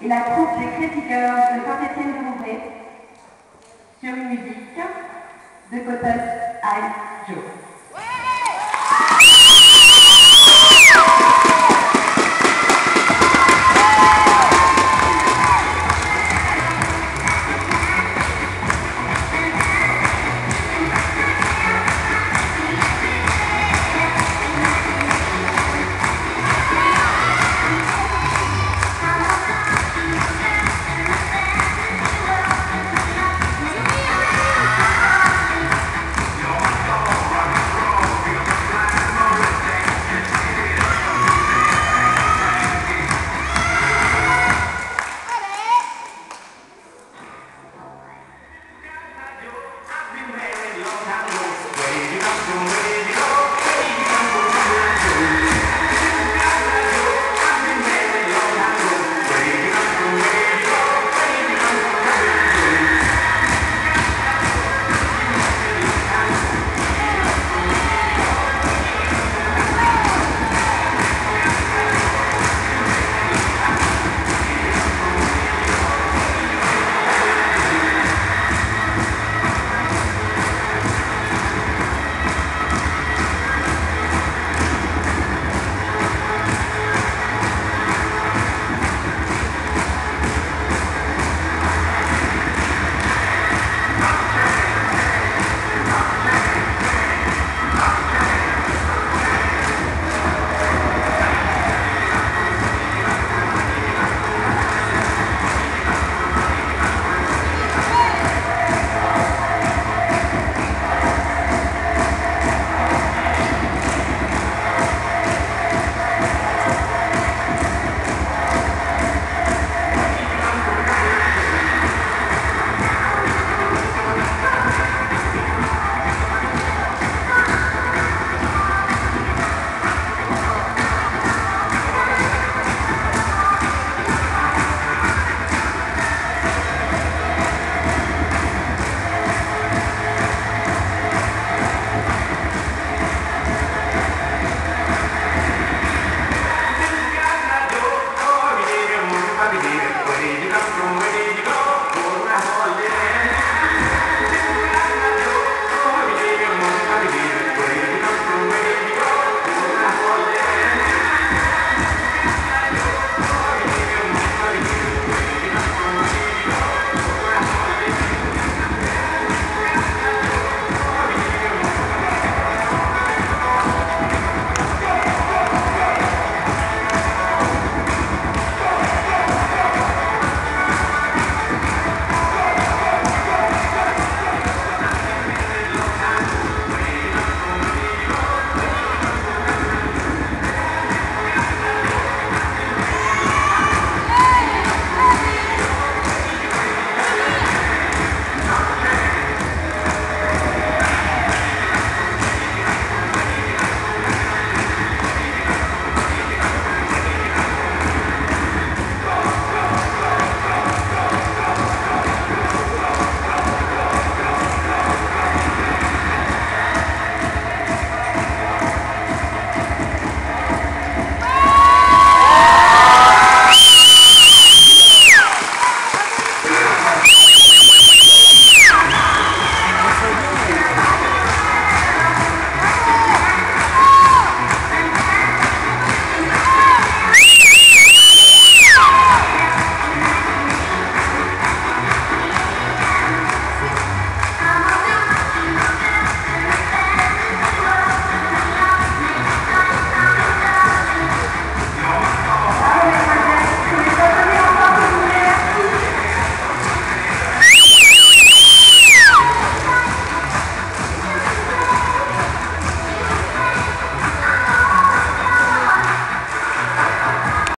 et la troupe des critiqueurs de Saint-Étienne de sur une musique de Cotus Ice Joe.